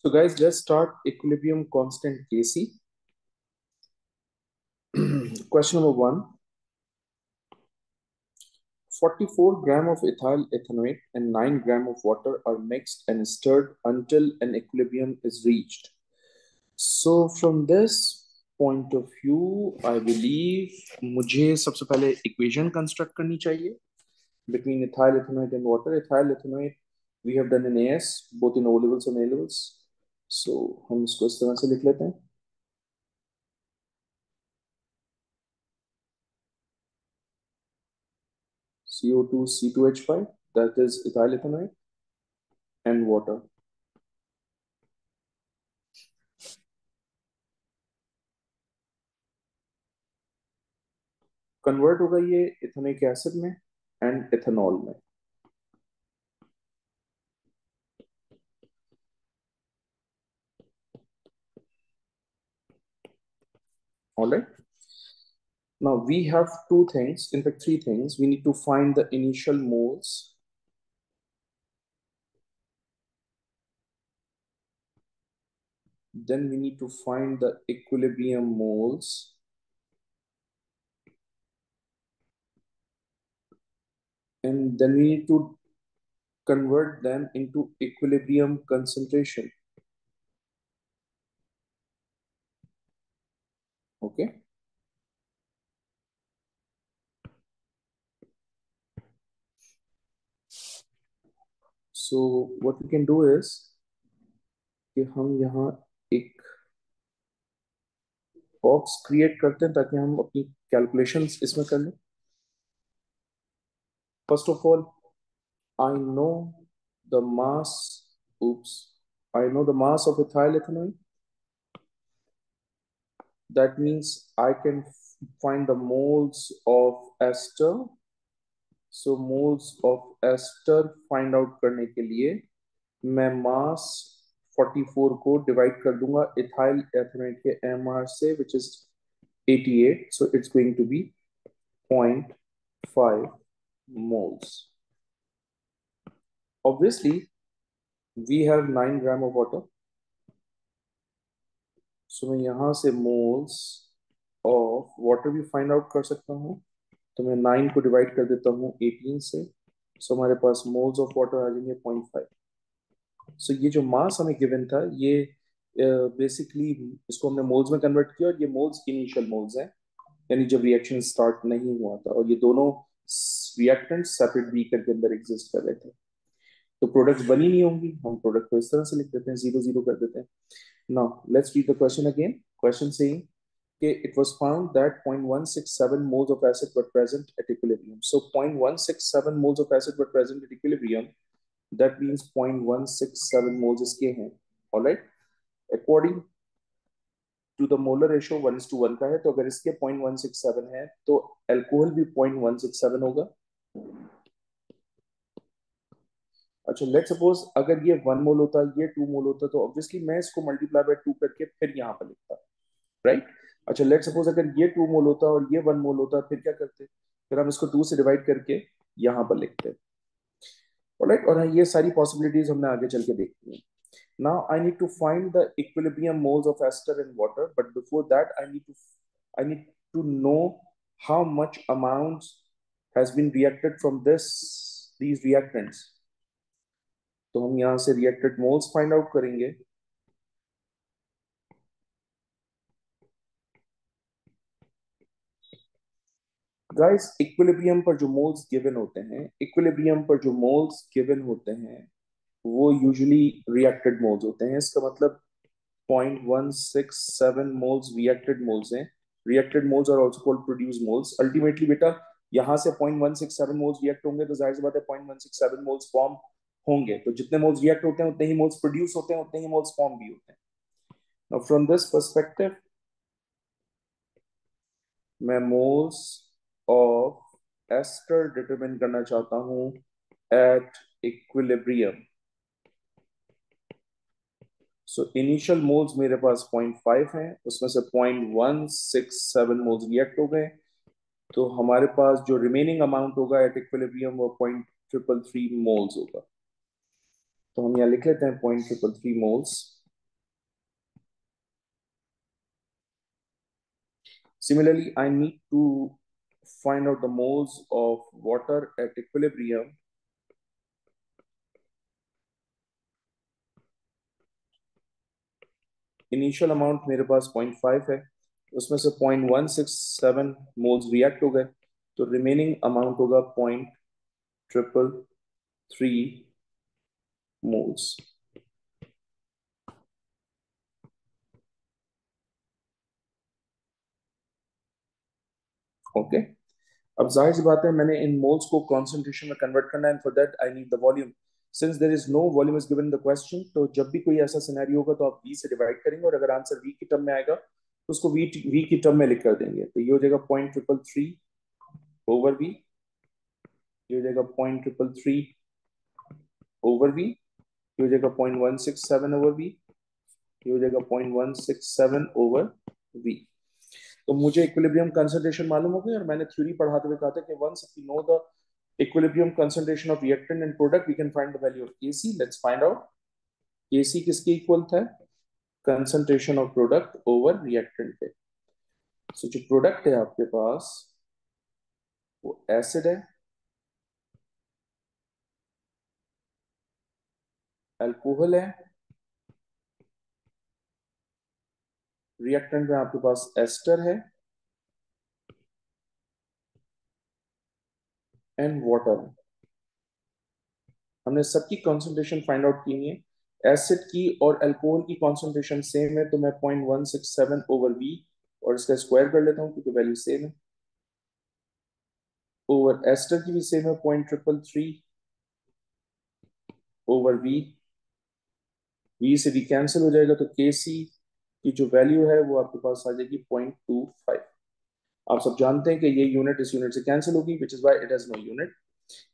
So guys, let's start equilibrium constant Kc. Question number one. 44 gram of ethyl ethanoate and 9 gram of water are mixed and stirred until an equilibrium is reached. So from this point of view, I believe मुझे सबसे पहले equation construct करनी चाहिए between ethyl ethanoate and water. Ethyl ethanoate we have done in AS, both in O levels and A levels. So, हम इसको इस तरह से लिख लेते हैं CO2 C2H5 that is ethyl ethanoate and water. Convert होगा ये इथेनिक एसिड में एंड इथेनॉल में all right. Now we have two things in fact three things. We need to find the initial moles. Then we need to find the equilibrium moles. And then we need to convert them into equilibrium concentration. Okay. So what we can do is कि हम यहाँ एक box create करते हैं ताकि हम अपनी calculations इसमें कर लें First of all, I know the mass, oops, I know the mass of ethyl ethanoate. That means I can find the moles of ester. So moles of ester find out करने के लिए मैं mass 44 को divide कर दूंगा ethyl ethanoate के MR से which is 88. So it's going to be 0.5 moles. Obviously, we have 9 gram of water. So मैं यहाँ से मोल्स ऑफ़ वाटर भी फाइंड आउट कर सकता हूँ। तो मैं नाइन को डिवाइड कर देता हूँ 18 से। So हमारे पास मोल्स of water आ जाएँगे 0.5 so ये जो mass हमें given था ये बेसिकली uh, इसको हमने मोल्स में कन्वर्ट किया और ये मोल्स इनिशियल मोल्स हैं। यानी जब रिएक्शन स्टार्ट नहीं हुआ था और ये दोनों रिएक्टेंट सेपरेट बीकर के अंदर एग्जिस्ट कर रहे थे। तो प्रोडक्ट्स बनी नहीं होंगी हम प्रोडक्ट को इस तरह से लिख देते हैं ज़ीरो ज़ीरो कर देते हैं। Now let's read the question again question saying it was found that 0.167 moles of acid were present at equilibrium. So 0.167 moles of acid were present at equilibrium. That means 0.167 moles is K. All right. According to one का है तो अगर इसके point one six seven है तो alcohol भी point one six seven होगा अच्छा लेट सपोज़ अगर ये वन मोल होता ये टू मोल होता तो ऑब्वियसली मैं इसको मल्टीप्लाई बाय टू करके फिर यहाँ पर लिखता राइट अच्छा लेट सपोज़ अगर ये टू मोल होता और ये वन मोल होता फिर क्या करते फिर हम इसको टू से डिवाइड करके यहाँ पर लिखते राइट और ये सारी पॉसिबिलिटीज हमने आगे चल के देखती है Now I need to find the equilibrium moles of ester in water. But before that, I need to I need to know how much amount has been reacted from this these reactants. तो हम यहाँ से reacted moles find out करेंगे। Guys equilibrium पर जो moles given होते हैं equilibrium पर जो मोल्स गिवन होते हैं, वो यूजुअली रिएक्टेड मोल्स होते हैं। इसका मतलब 0.167 मोल्स रिएक्टेड मोल्स हैं। Reacted moles are also called produce moles ultimately बेटा, यहाँ से 0.167 मोल्स रिएक्ट होंगे तो ज़ाहिर सी बात है 0.167 मोल्स फॉर्म होंगे। तो जितने मोल्स रिएक्ट होते हैं, उतने ही मोल्स प्रोड्यूस होते हैं, उतने ही मोल्स फॉर्म भी होते हैं। फ्रॉम दिस पर्सपेक्टिव मैं मोल्स ऑफ़ एस्टर डिटरमिन करना चाहता हूँ at equilibrium so initial moles मेरे पास 0.5 है, उसमें से 0.167 मोल्स रिएक्ट हो गए। तो हमारे पास जो रिमेनिंग अमाउंट होगा एट इक्विलिब्रियम वो पॉइंट ट्रिपल थ्री मोल्स होगा। तो हम यहाँ लिख लेते हैं point triple three moles similarly I need to find out the moles of water at equilibrium initial amount मेरे पास 0.5 है. उसमें से 0.167 मोल्स रिएक्ट हो गए. तो रिमेनिंग अमाउंट होगा point triple three moles okay अब ज़ाहिर सी बात है, मैंने इन मोल्स को कॉन्सेंट्रेशन में कन्वर्ट करना है for that I need the volume since there is no volume is given the question तो जब भी कोई ऐसा सिनेरियो होगा तो आप वी से डिवाइड करेंगे, और अगर आंसर वी की टर्म में आएगा तो उसको वी वी की टर्म में लिख कर देंगे। तो ये हो जाएगा point triple three over V ये हो जाएगा point triple three over V ये हो जाएगा point one six seven over B ये हो जाएगा point one six seven over V तो मुझे इक्विलिब्रियम कंसंट्रेशन मालूम हो गई और मैंने थ्योरी पढ़ाते हुए कहा था कि once if know the equilibrium concentration of reactant and product we can find the value of KC let's find out KC किसके इक्वल था? Concentration of product over reactant पे सो जो प्रोडक्ट है आपके पास, वो एसिड है अल्कोहल है। Reactant में आपके पास एस्टर है। एंड वाटर हमने सबकी कॉन्सेंट्रेशन फाइंड आउट की है। एसिड की और अल्कोहल की कॉन्सेंट्रेशन सेम है तो मैं point one six seven over V और इसका स्क्वायर कर लेता हूँ, क्योंकि वैल्यू सेम है। ओवर एस्टर की भी सेम है point triple three over V V से भी कैंसिल हो जाएगा तो के सी की जो वैल्यू है वो आपके पास आ जाएगी पॉइंट टू फाइव आप सब जानते हैं कि ये यूनिट इस यूनिट से कैंसिल होगी which is why it has no unit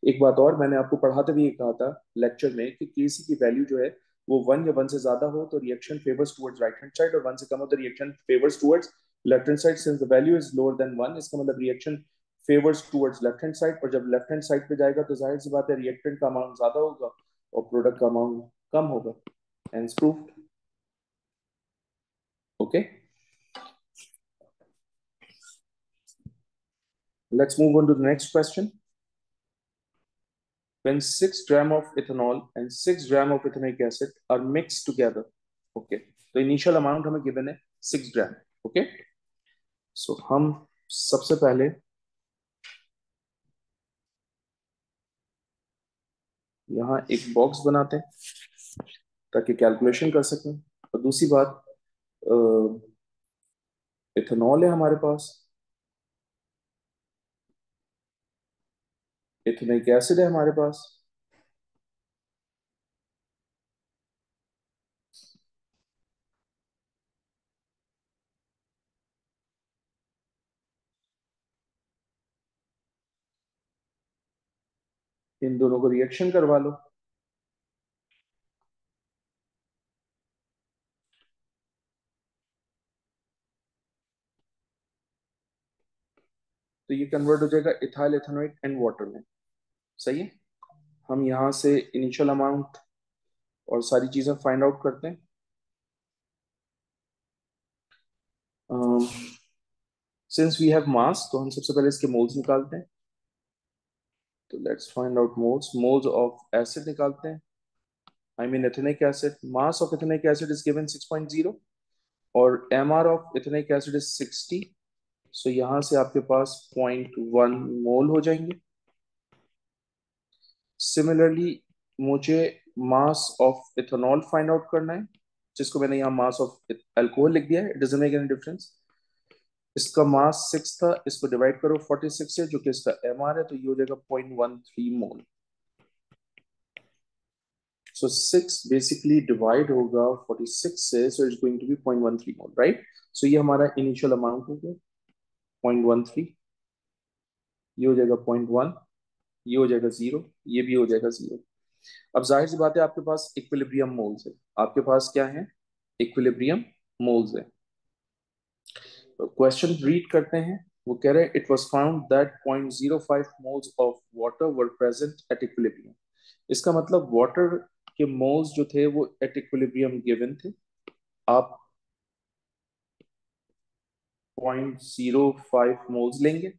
एक बात और, मैंने आपको पढ़ाते भी कहा था लेक्चर में कि केसी की वैल्यू जो है वो वन या वन से ज़्यादा हो तो reaction favours towards right hand side और वन से कम हो तो reaction favours towards left hand side since the value is lower than one इसका मतलब reaction favours towards left hand side और जब लेफ़्ट हैंड साइड पे जाएगा तो ज़ाहिर सी बात है रिएक्टेंट का अमाउंट ज़्यादा होगा और प्रोडक्ट का अमाउंट कम होगा. And proved okay Let's move on to the next question. When 6 gram of ethanol and 6 gram of ethanoic acid are mixed together, okay, the initial amount हमें given है 6 gram, okay? So हम सबसे पहले यहाँ एक box बनाते हैं ताकि कैलकुलेशन कर सकें। और दूसरी बात इथेनॉल है हमारे पास। इथेनिक एसिड है हमारे पास। इन दोनों को रिएक्शन करवा लो। तो ये कन्वर्ट हो जाएगा इथाइल इथेनोइक एंड वाटर में। सही है? हम यहाँ से इनिशियल अमाउंट और सारी चीज़ें फाइंड आउट करते हैं। सिंस वी हैव मास तो हम सबसे पहले इसके मोल्स निकालते हैं। तो let's find out moles moles of acid निकालते हैं। I mean ethanoic acid mass of ethanoic acid is given 6.0 और M R of ethanoic acid is 60 so यहाँ से आपके पास 0.1 मोल हो जाएँगे। सिमिलरली मुझे mass of ethanol find out करना है, जिसको मैंने यहाँ मास ऑफ़ अल्कोहल लिख दिया है। It doesn't make any difference इसका मास सिक्स था, इसको डिवाइड करो फोर्टी सिक्स से, जो कि इसका एम आर है तो ये हो जाएगा point one three mole so six basically divide होगा फोर्टी सिक्स से so it's going to be point one three mole right so ये हमारा इनिशियल अमाउंट हो गया। पॉइंट वन थ्री, ये हो जाएगा पॉइंट वन, ये हो जाएगा ज़ीरो, ये भी हो जाएगा ज़ीरो। अब ज़ाहिर सी बात है आपके पास इक्विलिब्रियम मोल्स है। आपके पास क्या है? इक्विलिब्रियम मोल्स है। क्वेश्चन तो रीड करते हैं। वो कह रहे हैं it was found that 0.05 moles of water were present at equilibrium इसका मतलब वाटर के मोल्स जो थे, वो एट इक्विलिब्रियम गिवन थे। आप पॉइंट ज़ीरो फाइव मोल्स लेंगे।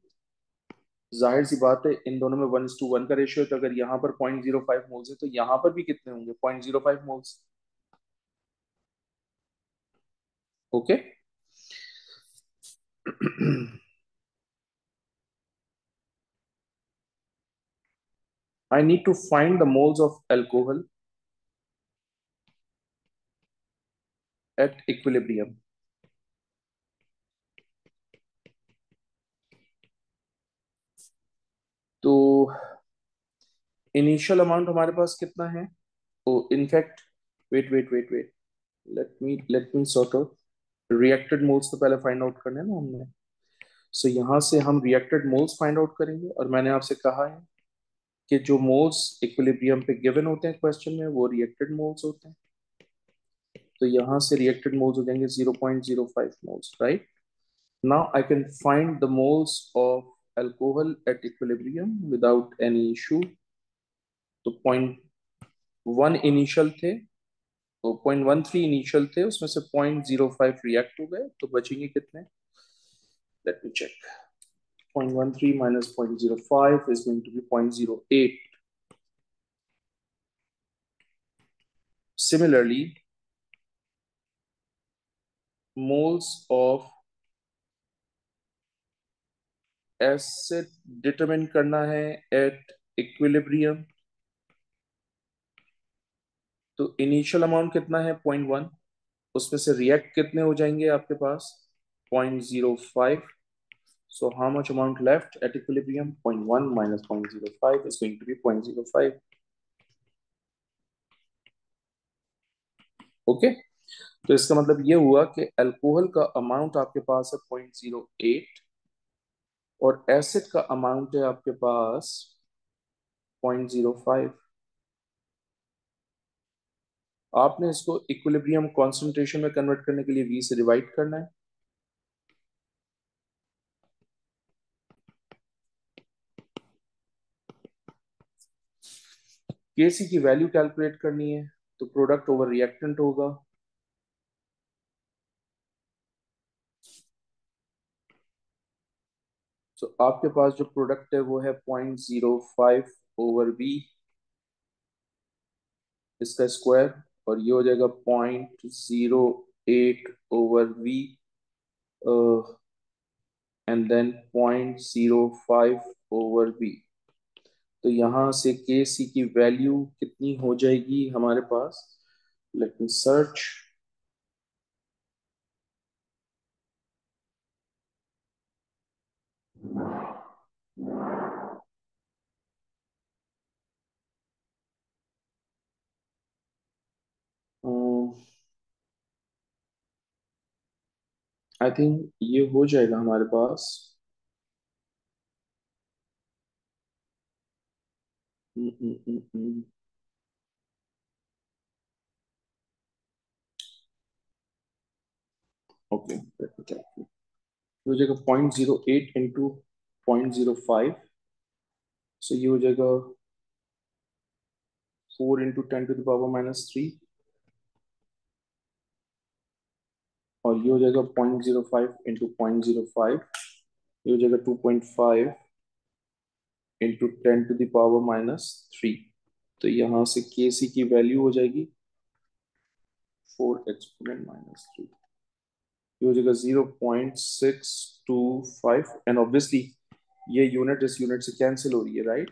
ज़ाहिर सी बात है, इन दोनों में वन टू वन का रेशियो है तो अगर यहाँ पर पॉइंट ज़ीरो फाइव मोल्स है तो यहाँ पर भी कितने होंगे? Point zero five moles okay? I need to find the moles of alcohol at equilibrium. तो इनिशियल अमाउंट हमारे पास कितना है? ओ in fact wait wait wait wait let me let me sort out reacted moles तो पहले find out करने ना हमने। सो so, यहाँ से हम रिएक्टेड मोल्स फाइंड आउट करेंगे और मैंने आपसे कहा है कि जो मोल्स इक्विलिब्रियम पे गिवन होते हैं क्वेश्चन में वो रिएक्टेड मोल्स होते हैं। तो यहाँ से रिएक्टेड मोल्स हो जाएँगे 0.05 moles right now I can find the moles of alcohol at equilibrium without any issue तो पॉइंट वन इनिशियल थे तो पॉइंट वन थ्री इनिशियल थे उसमें से पॉइंट ज़ीरो फाइव रिएक्ट हो गए तो बचेंगे कितने? Let me check 0.13 minus 0.05 is going to be 0.08. Similarly, moles of acid determine करना है एट इक्विलिब्रियम तो इनिशियल अमाउंट कितना है पॉइंट वन उसमें से रिएक्ट कितने हो जाएँगे आपके पास point zero five So how much amount left at equilibrium? 0.1 minus 0.05 is going to be 0.05. Okay okay? तो इसका मतलब ये हुआ कि अल्कोहल का अमाउंट आपके पास है 0.08 और एसिड का अमाउंट है आपके पास 0.05 आपने इसको इक्विलिब्रियम कॉन्सेंट्रेशन में कन्वर्ट करने के लिए वी से डिवाइड करना है। केसी की वैल्यू कैलकुलेट करनी है तो प्रोडक्ट ओवर रिएक्टेंट होगा। तो so, आपके पास जो प्रोडक्ट है वो है point zero five over B इसका स्क्वायर और ये हो जाएगा point zero eight over V and then point zero five over B तो यहाँ से के सी की वैल्यू कितनी हो जाएगी हमारे पास? Let me search I think ये हो जाएगा हमारे पास. ये हो जाएगा point zero eight into point zero five so ये हो जाएगा four into ten to the power minus three और ये हो जाएगा point zero five into point zero five ये हो जाएगा two point five into ten to the power minus three तो यहाँ से के सी की वैल्यू हो जाएगी फोर एक्सपोनेंट माइनस थ्री ये हो जाएगा zero point six two five and obviously ये यूनिट इस यूनिट से कैंसिल हो रही है राइट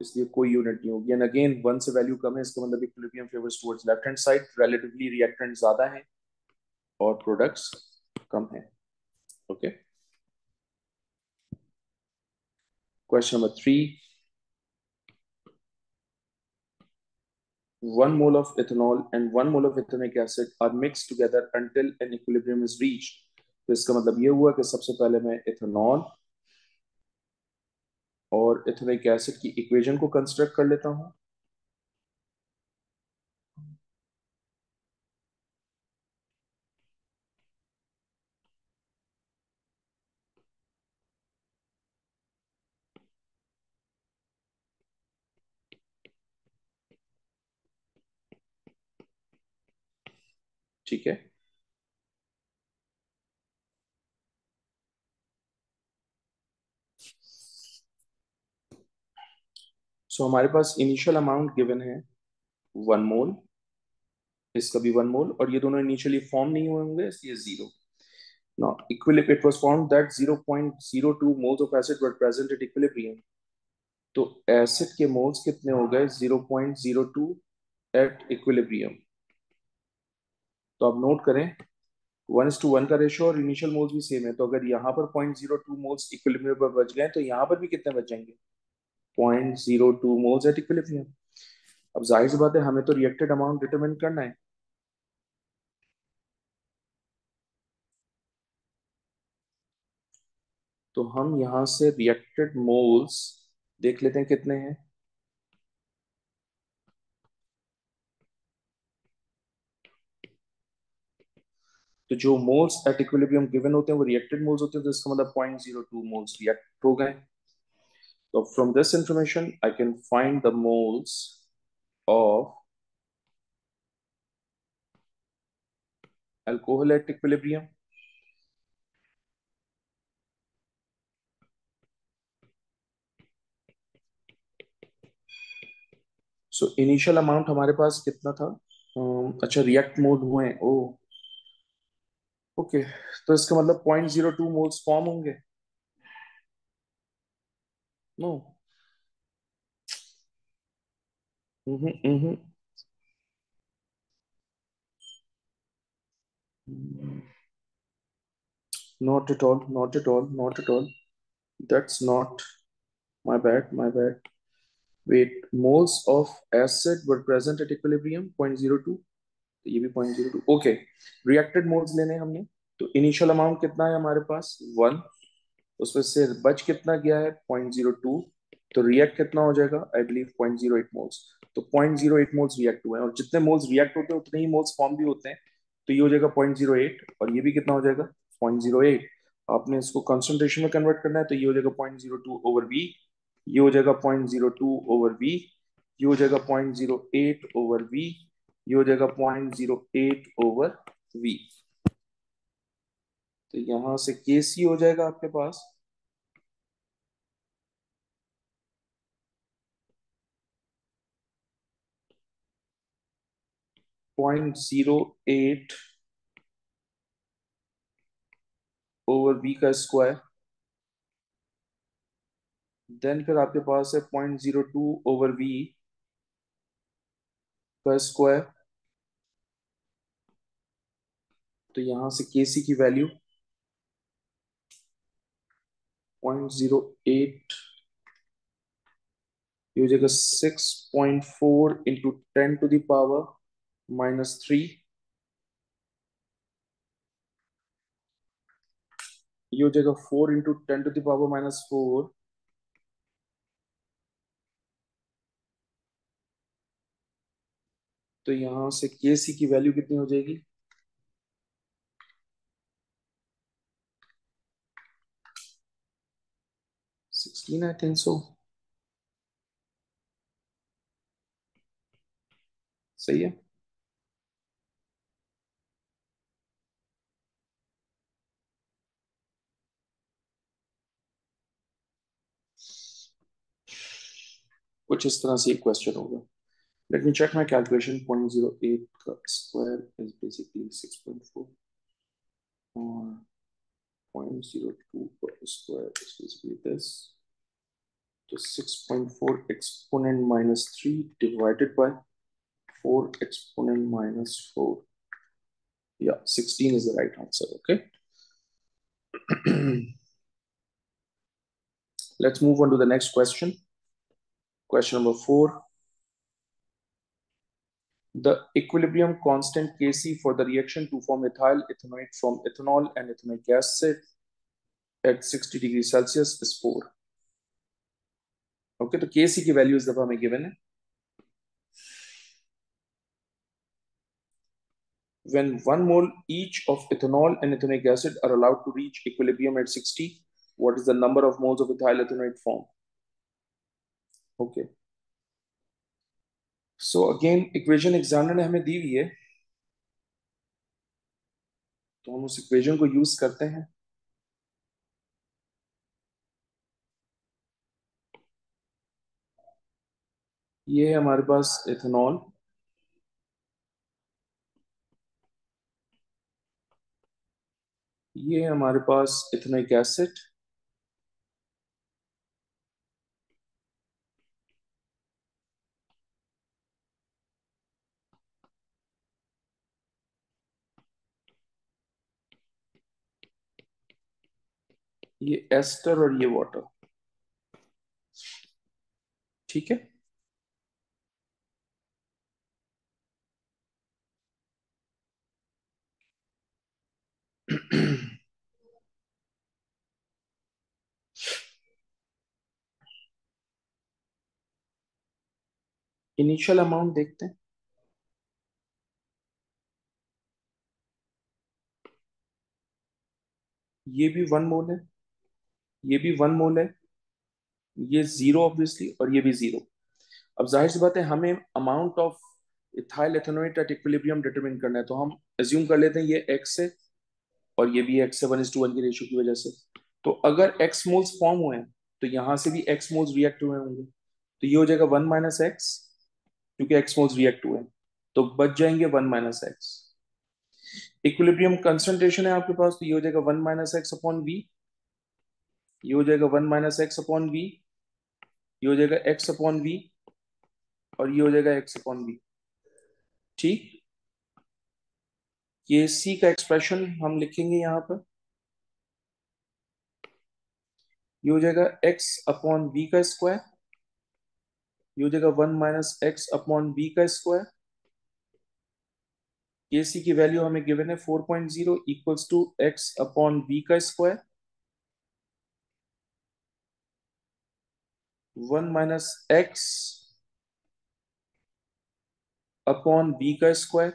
इसलिए कोई यूनिट नहीं होगी एंड अगेन वन से वैल्यू कम है, इसका मतलब equilibrium favours towards left hand side relatively reactant ज़्यादा है और प्रोडक्ट्स कम है okay? Question number three. One mole of ethanol and one mole of ethanoic acid are mixed together until an equilibrium is reached. तो इसका मतलब ये हुआ कि सबसे पहले मैं इथेनॉल और इथेनोइक एसिड की इक्वेशन को कंस्ट्रक्ट कर लेता हूँ। ठीक है। सो so, हमारे पास इनिशियल अमाउंट गिवन है वन मोल इसका भी वन मोल और ये दोनों इनिशियली फॉर्म नहीं हुए होंगे इसलिए zero now equilibrium it was found that 0.02 moles of acid were present at equilibrium. तो एसिड के मोल्स कितने हो गए? 0.02 एट इक्विलिब्रियम तो आप नोट करें वन टू वन का रेशियो और इनिशियल मोल्स भी सेम है. तो अगर यहाँ पर 0.02 मोल्स इक्विलिब्रियम पर बच गए तो यहाँ पर भी कितने बच जाएँगे? 0.02 मोल्स एट इक्विलिब्रियम अब ज़ाहिर सी बात है, हमें तो रिएक्टेड अमाउंट डिटरमिन करना है। तो हम यहाँ से रिएक्टेड मोल्स देख लेते हैं कितने हैं। तो जो मोल्स एट इक्विलिब्रियम गिवन होते हैं, वो रिएक्टेड मोल्स होते हैं तो इसका मतलब point zero two moles react हो गए। तो from this information I can find the moles of alcohol at equilibrium. So initial amount हमारे पास कितना था? Um, अच्छा रिएक्ट मोड हुए ओ ओके okay, तो इसका मतलब point zero two moles form होंगे। No not at all not at all not at all that's not my bad my bad wait moles of acid were present at equilibrium 0.02 तो ये भी 0.02 okay reacted moles लेने हमने तो initial amount कितना है हमारे पास वन उसमें से बच कितना गया है? 0.02 तो रिएक्ट कितना हो जाएगा? आई बिलीव 0.08 मोल्स तो 0.08 मोल्स रिएक्ट हुए हैं और जितने मोल्स रिएक्ट होते हैं, उतने ही मोल्स फॉर्म भी होते हैं। तो ये हो जाएगा 0.08 और ये भी कितना हो जाएगा? 0.08 आपने इसको कंसंट्रेशन में कन्वर्ट करना है तो ये हो जाएगा 0.02 ओवर वी ये हो जाएगा point zero two over V ये हो जाएगा point zero eight over V ये हो जाएगा point zero eight over V तो यहाँ से के सी हो जाएगा आपके पास। Point zero eight over B का स्क्वायर देन फिर आपके पास है point zero two over V का स्क्वायर तो यहाँ से के सी की वैल्यू पॉइंट ज़ीरो एट ये हो जाएगा six point four into ten to the power minus three ये हो जाएगा four into ten to the power minus four तो यहाँ से के सी की वैल्यू कितनी हो जाएगी? सिक्सटीन आई थिंक सो सही है कुछ इस तरह से एक क्वेश्चन होगा Let me check my calculation. 0.08 square is basically 6.4 or 0.02 square is basically this. So 6.4 exponent minus 3 divided by 4 exponent minus 4. Yeah, 16 is the right answer, okay? Let's move on to the next question. Question number 4 the equilibrium constant Kc for the reaction to form ethyl ethanoate from ethanol and ethanoic acid at 60 degrees Celsius is 4. Okay, तो Kc की value इस दफ़ा हमें given है when one mole each of ethanol and ethanoic acid are allowed to reach equilibrium at 60 what is the number of moles of ethyl ethanoate formed okay so again equation examiner ने हमें दी हुई है तो हम उस equation को use करते हैं ये है हमारे पास इथेनॉल। ये है हमारे पास इथेनोइक एसिड। ये एस्टर और ये वाटर। ठीक है? इनिशियल अमाउंट देखते हैं। ये भी वन मोल है। ये भी वन मोल है। ये ज़ीरो ऑब्वियसली और ये भी ज़ीरो अब ज़ाहिर सी बात है, हमें amount of ethyl ethanoate at equilibrium determine करना है तो हम एज्यूम कर लेते हैं ये एक्स है और ये भी एक्स है वन इज़ टू वन की रेशियो की वजह से। तो अगर एक्स मोल्स फॉर्म हुए हैं तो यहाँ से भी एक्स मोल्स रिएक्ट हुए होंगे। तो ये हो जाएगा वन माइनस एक्स क्योंकि एक्स मोल्स रिएक्ट हुए हैं। तो बच जाएँगे one minus X equilibrium concentration है आपके पास तो ये हो जाएगा one minus X upon V ये हो जाएगा one minus X upon V ये हो जाएगा एक्स अपॉन वी और ये हो जाएगा एक्स अपॉन वी ठीक? ये सी का एक्सप्रेशन हम लिखेंगे यहाँ पर। ये हो जाएगा एक्स अपॉन बी का स्क्वायर ये हो जाएगा one minus X upon B का स्क्वायर के सी की वैल्यू हमें गिवन है four point zero equals to X upon B का square one minus X upon B का स्क्वायर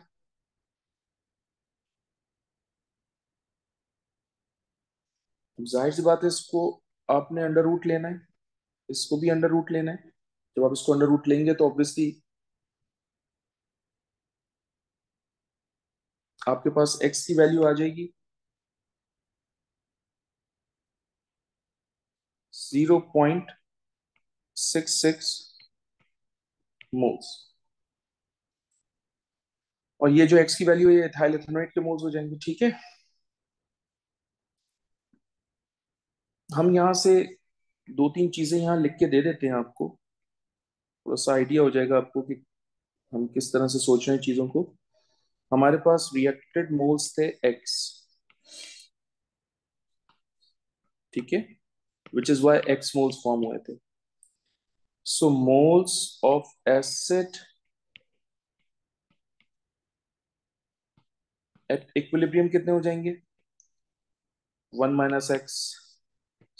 ज़ाहिर सी बात है, इसको आपने अंडर रूट लेना है। इसको भी अंडर रूट लेना है। जब आप इसको अंडर रूट लेंगे तो ऑब्वियसली आपके पास x की वैल्यू आ जाएगी। Zero point six six moles और ये जो x की वैल्यू है, ये इथाइल एथेनोएट के मोल्स हो जाएँगे, ठीक है? हम यहाँ से दो तीन चीज़ें यहाँ लिख के दे देते हैं आपको। थोड़ा सा आइडिया हो जाएगा आपको कि हम किस तरह से सोच रहे हैं चीज़ों को। हमारे पास रिएक्टेड मोल्स थे x ठीक है? Which is why X moles form हुए थे। So moles of acid at equilibrium कितने हो जाएँगे? One minus X.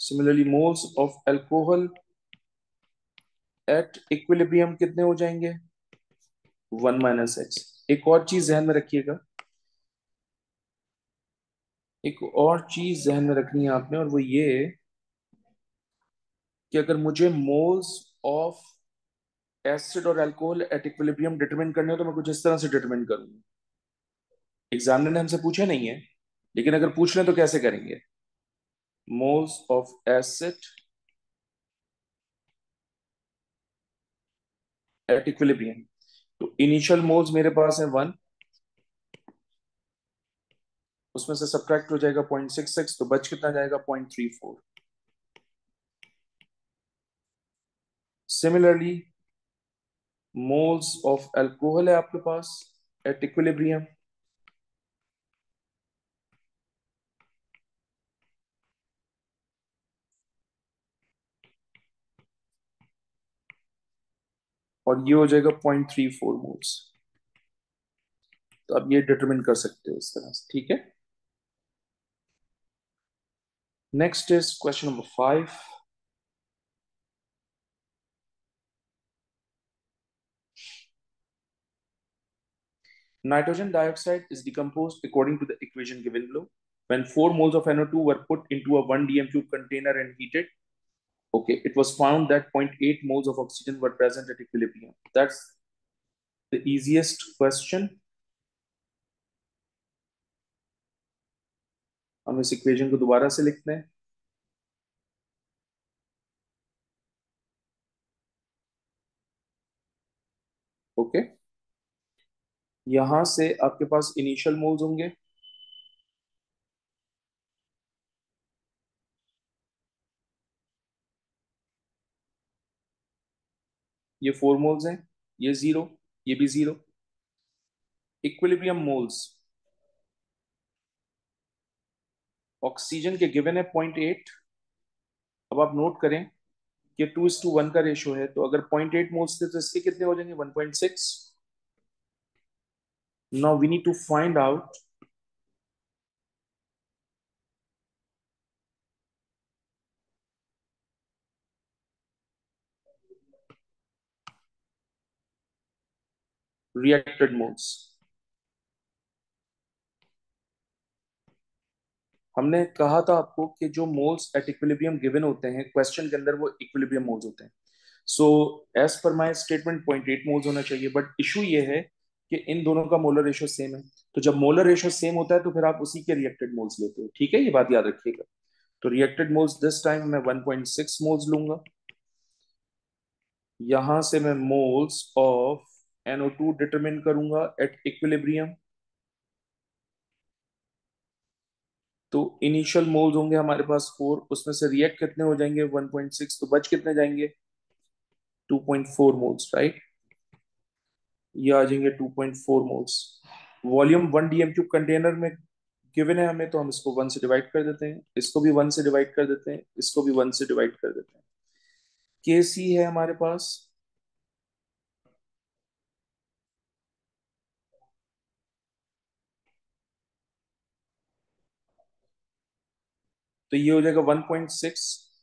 Similarly moles of alcohol at equilibrium कितने हो जाएँगे? वन माइनस एक्स एक और चीज़ जहन में रखिएगा। एक और चीज़ जहन में रखनी है आपने, और वो ये कि अगर मुझे मोल्स ऑफ़ एसिड और अल्कोहल एट इक्विलिब्रियम डिटरमिन करने हो तो मैं कुछ इस तरह से डिटरमिन करूँगा। एग्जामिनर ने हमसे पूछा नहीं है, लेकिन अगर पूछ लें तो कैसे करेंगे? Moles of acid at equilibrium तो इनिशियल मोल्स मेरे पास है वन उसमें से सब्ट्रैक्ट हो जाएगा पॉइंट सिक्स सिक्स तो बच कितना जाएगा point three four similarly moles of alcohol है आपके पास एट इक्विलिब्रियम और ये हो जाएगा पॉइंट थ्री फोर मोल्स तो अब ये डिटरमिन कर सकते हो इस तरह से ठीक है next is question number five Nitrogen dioxide is decomposed according to the equation given below. When 4 moles of NO2 were put into a 1 dm cube container and heated, Okay, it was found that 0.8 moles of oxygen were present at equilibrium. That's the easiest question. हम इस equation को दोबारा से लिखते हैं okay okay. यहाँ से आपके पास इनिशियल मोल्स होंगे ये फोर मोल्स हैं, ये ज़ीरो ये भी ज़ीरो इक्विलिब्रियम मोल्स ऑक्सीजन के गिवन है पॉइंट एट अब आप नोट करें कि टू इज़ टू वन का रेशियो है तो अगर पॉइंट एट मोल्स थे तो इसके कितने हो जाएँगे? One point six now we need to find out reacted moles हमने कहा था आपको कि जो मोल्स एट इक्विलिब्रियम गिवन होते हैं क्वेश्चन के अंदर वो इक्विलिब्रियम मोल्स होते हैं। So as per my statement point eight moles होना चाहिए बट इशू ये है कि इन दोनों का मोलर रेशियो सेम है। तो जब मोलर रेशियो सेम होता है तो फिर आप उसी के रिएक्टेड मोल्स लेते हो, ठीक है? ये बात याद रखिएगा। तो रिएक्टेड मोल्स दिस टाइम मैं 1.6 मोल्स लूँगा। यहाँ से मैं मोल्स ऑफ़ NO2 डिटरमिन करूँगा एट इक्विलिब्रियम तो इनिशियल मोल्स होंगे हमारे पास फोर उसमें से रिएक्ट कितने हो जाएँगे? 1.6 तो बच कितने जाएँगे? 2.4 मोल्स राइट ये आ जाएँगे 2.4 moles volume one DM cube container में गिवन है हमें तो हम इसको वन से डिवाइड कर देते हैं। इसको भी वन से डिवाइड कर देते हैं, इसको भी वन से डिवाइड कर देते हैं। के है हमारे पास। तो ये हो जाएगा 1.6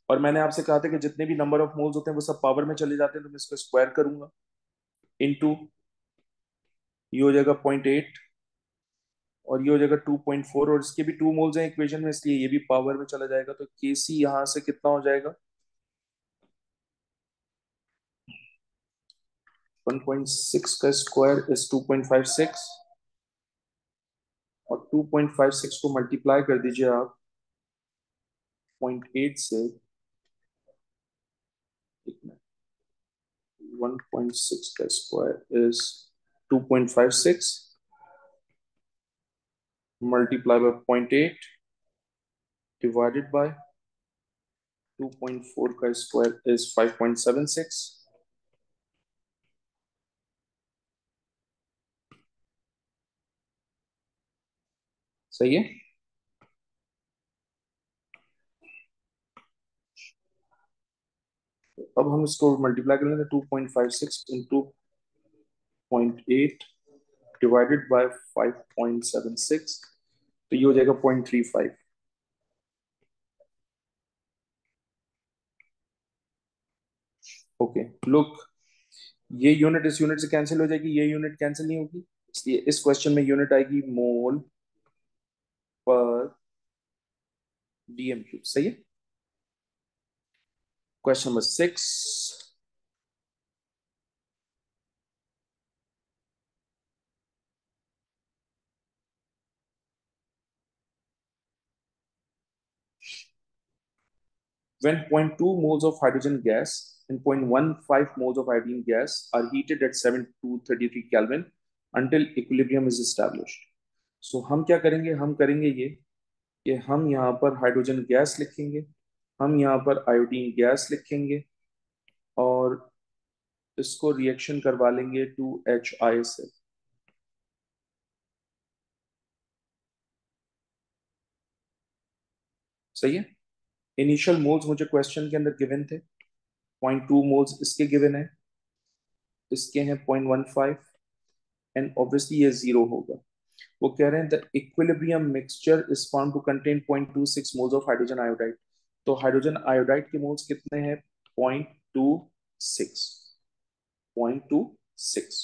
और मैंने आपसे कहा था कि जितने भी नंबर ऑफ़ मोल्स होते हैं, वो सब पावर में चले जाते हैं तो मैं इसको स्क्वायर करूँगा। इनटू ये हो जाएगा 0.8 और ये हो जाएगा 2.4 और इसके भी टू मोल्स हैं इक्वेशन में, इसलिए ये भी पावर में चला जाएगा। तो के सी यहाँ से कितना हो जाएगा? 1.6 का स्क्वायर इज़ 2.56 और 2.56 को मल्टीप्लाई कर दीजिए आप। 0.8 से 1.6 का square is 2.56 multiplied by 0.8 divided by 2.4 का स्क्वायर is 5.76 सही है अब हम इसको मल्टीप्लाई कर लेंगे 2.56 into point eight divided by 5.76 तो ये हो जाएगा 0.35 ओके लुक ये यूनिट इस यूनिट से कैंसिल हो जाएगी, ये यूनिट कैंसिल नहीं होगी, इसलिए इस क्वेश्चन में यूनिट आएगी मोल पर डीएम क्यूब सही है? Question number six when 0.2 moles of hydrogen gas and 0.15 moles of iodine gas are heated at 7 to 33 Kelvin until equilibrium is established. So हम क्या करेंगे हम करेंगे ये कि हम यहाँ पर हाइड्रोजन गैस लिखेंगे हम यहाँ पर आयोडीन गैस लिखेंगे और इसको रिएक्शन करवा लेंगे टू एच आई से। सही है? इनिशियल मोल्स मुझे क्वेश्चन के अंदर गिवन थे। पॉइंट टू मोल्स इसके गिवन है। इसके हैं point one five and obviously ये ज़ीरो होगा। वो कह रहे हैं the equilibrium mixture is found to contain point two six moles of hydrogen iodide तो हाइड्रोजन आयोडाइड के मोल्स कितने हैं? Point two six point two six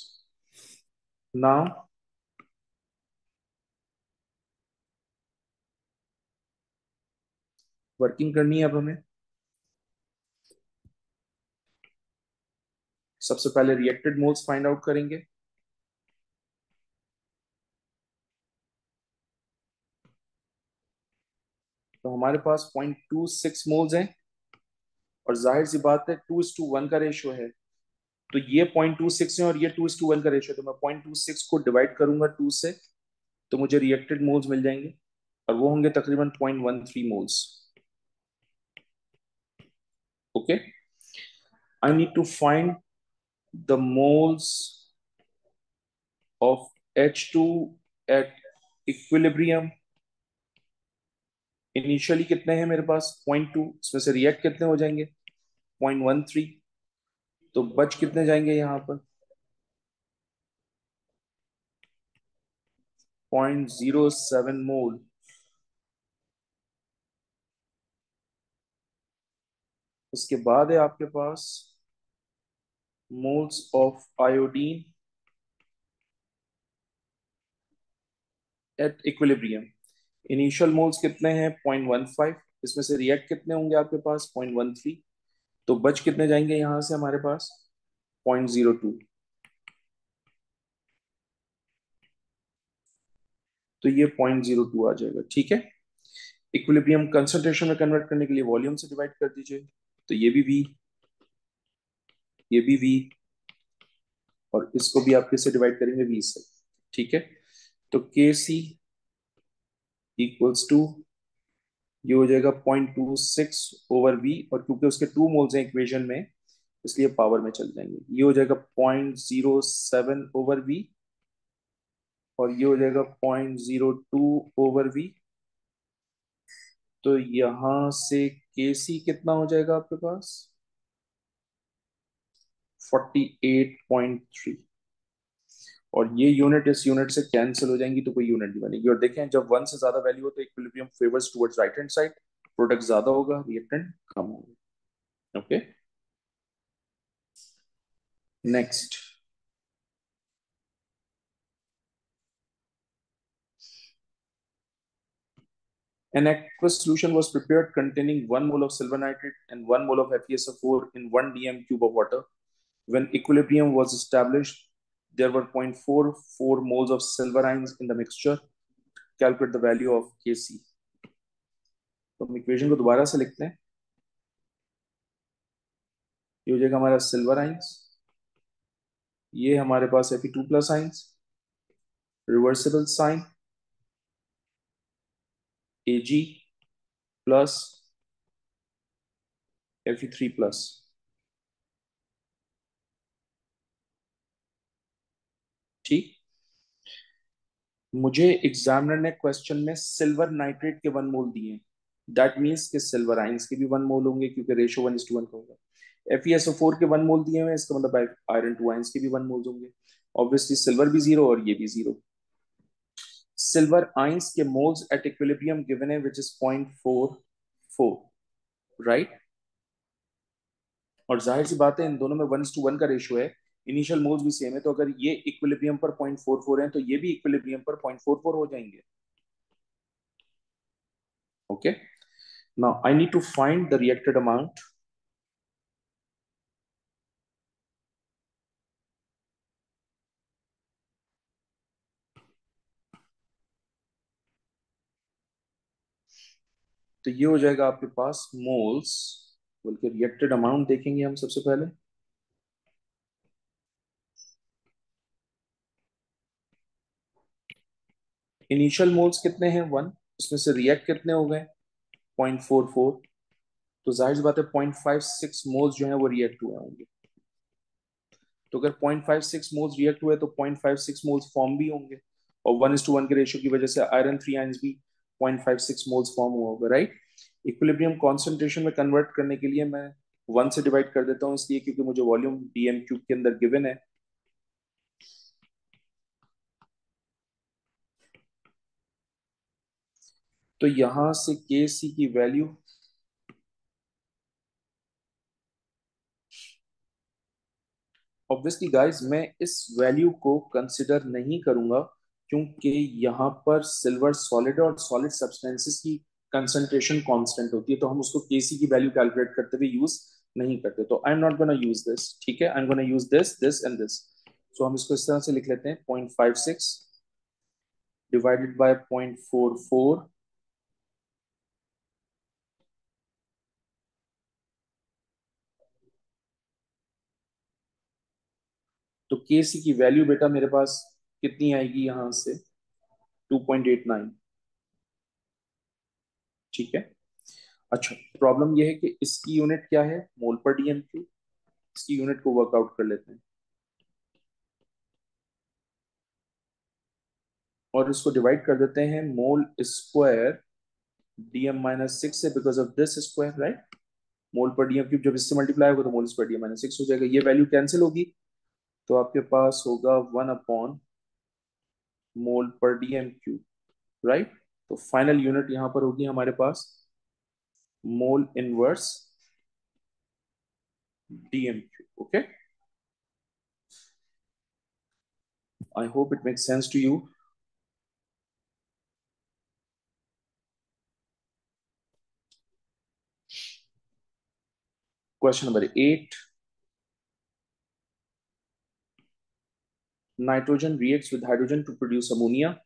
now working करनी है अब हमें। सबसे पहले रिएक्टेड मोल्स फाइंड आउट करेंगे। तो हमारे पास पॉइंट टू सिक्स मोल्स हैं और ज़ाहिर सी बात है टू इज़ टू वन का रेशियो है। तो ये पॉइंट टू सिक्स है और ये टू टू वन का रेशियो तो मैं पॉइंट टू सिक्स को डिवाइड करूँगा टू से तो मुझे रिएक्टेड मोल्स मिल जाएँगे और वो होंगे तकरीबन point one three moles okay I need to find the moles of H two at equilibrium initially कितने हैं मेरे पास? पॉइंट टू इसमें से रिएक्ट कितने हो जाएँगे? पॉइंट वन थ्री तो बच कितने जाएँगे यहाँ पर? पॉइंट ज़ीरो सेवन मोल उसके बाद है आपके पास moles of iodine at equilibrium initial moles कितने हैं? Point one five. इसमें से रिएक्ट कितने होंगे आपके पास? Point one three. तो बच कितने जाएँगे यहाँ से हमारे पास? Point zero to. तो ये पॉइंट ज़ीरो टू आ जाएगा, ठीक है? इक्विलिब्रियम कंसंट्रेशन में कन्वर्ट करने के लिए वॉल्यूम से डिवाइड कर दीजिए। तो ये भी वी ये भी वी और इसको भी आप किससे डिवाइड करेंगे? वी से, ठीक है? तो के सी इक्वल्स टू ये हो जाएगा point two six over V और क्योंकि उसके टू मोल्स हैं इक्वेशन में, इसलिए पावर में चल जाएँगे। ये हो जाएगा point zero seven over V और ये हो जाएगा point zero two over V तो यहाँ से के सी कितना हो जाएगा आपके पास? फोर्टी एट पॉइंट थ्री और ये यूनिट इस यूनिट से कैंसिल हो जाएँगी तो कोई यूनिट नहीं बनेगी और देखें जब वन से ज़्यादा वैल्यू हो तो equilibrium favours towards right hand side product ज़्यादा होगा रिएक्टेंट कम होगा okay next An aqueous solution was prepared containing 1 mole of silver nitrate and 1 mole of FeSO4 in 1 dm cube of water. When equilibrium was established, there were 0.44 moles of silver ions in the mixture. Calculate the value of Kc. तो equation को दोबारा से लिखते हैं। ये हो जाएगा हमारा सिल्वर आइंस ये हमारे पास है two plus ions reversible sign A G plus F three plus ठीक। मुझे एग्जामिनर ने क्वेश्चन में सिल्वर नाइट्रेट के वन मोल दिए। दैट मीन्स कि सिल्वर आइंस के भी वन मोल होंगे, क्योंकि ratio one is to one का होगा एफ़ फोर के वन मोल दिए हुए इसका मतलब आयरन टू आइंस के भी वन मोल होंगे। ऑब्वियसली सिल्वर भी ज़ीरो और ये भी ज़ीरो सिल्वर आइंस के मोल्स एट इक्विलिब्रियम गिवन है which is point four four right और ज़ाहिर सी बात है, इन दोनों में वन टू वन का रेशियो है। इनिशियल मोल्स भी सेम है तो अगर ये इक्विलिब्रियम पर पॉइंट फोर फोर है तो ये भी इक्विलिब्रियम पर पॉइंट फोर फोर हो जाएँगे। Okay now I need to find the reacted amount तो ये हो जाएगा आपके पास मोल्स, बल्कि रिएक्टेड अमाउंट देखेंगे हम सबसे पहले। इनिशियल मोल्स कितने हैं? वन। उसमें से रिएक्ट कितने हो गए? Point four four. तो ज़ाहिर बात है, पॉइंट फाइव सिक्स मोल्स जो है वो रिएक्ट हुए होंगे। तो अगर point five six moles react हुए तो point five six moles form भी होंगे। और वन इज़ टू वन के रेशियो की वजह से आयरन थ्री आइंस भी point five six moles form हुआ होगा, राइट? इक्विलिब्रियम कॉन्सेंट्रेशन में कन्वर्ट करने के लिए मैं वन से डिवाइड कर देता हूँ इसलिए, क्योंकि मुझे वॉल्यूम डीएम क्यूब के अंदर गिवन है। तो यहाँ से के सी की वैल्यू ऑब्वियसली गाइस मैं इस वैल्यू को कंसिडर नहीं करूँगा क्योंकि यहाँ पर सिल्वर सॉलिड और सॉलिड सब्सटेंसेस की कंसंट्रेशन कांस्टेंट होती है तो हम उसको केसी की वैल्यू कैलकुलेट करते हुए यूज़ नहीं करते। तो I am not gonna use this ठीक है? I am gonna use this this and this so हम इसको इस तरह से लिख लेते हैं point five six divided by point four four तो के सी की वैल्यू बेटा मेरे पास कितनी आएगी यहाँ से? 2.89 ठीक है? अच्छा प्रॉब्लम यह है कि इसकी यूनिट क्या है? मोल पर डीएम क्यू इसकी यूनिट को वर्कआउट कर लेते हैं। और इसको डिवाइड कर देते हैं mole square DM minus six से because of this square right mole per DM cube जब इससे मल्टीप्लाई होगा तो mole square DM minus six हो जाएगा। ये वैल्यू कैंसिल होगी। तो आपके पास होगा one upon mole per DM cube right तो फाइनल यूनिट यहाँ पर होगी हमारे पास mole inverse DM cube okay I hope it makes sense to you Question number eight. Nitrogen reacts with hydrogen to produce ammonia.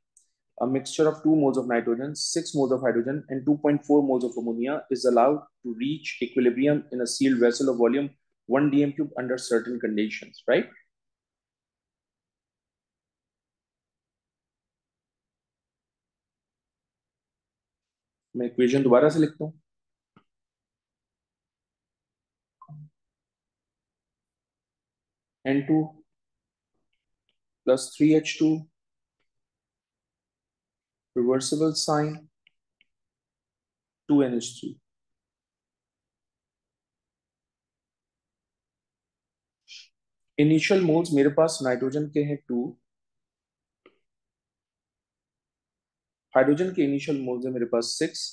A mixture of 2 moles of nitrogen, 6 moles of hydrogen, and 2.4 moles of ammonia is allowed to reach equilibrium in a sealed vessel of volume 1 dm cube under certain conditions, right? मैं equation दोबारा से लिखता हूं N2 plus 3H2 reversible sign 2NH3 initial moles मेरे पास nitrogen के हैं two hydrogen के इनिशियल मोल्स है मेरे पास सिक्स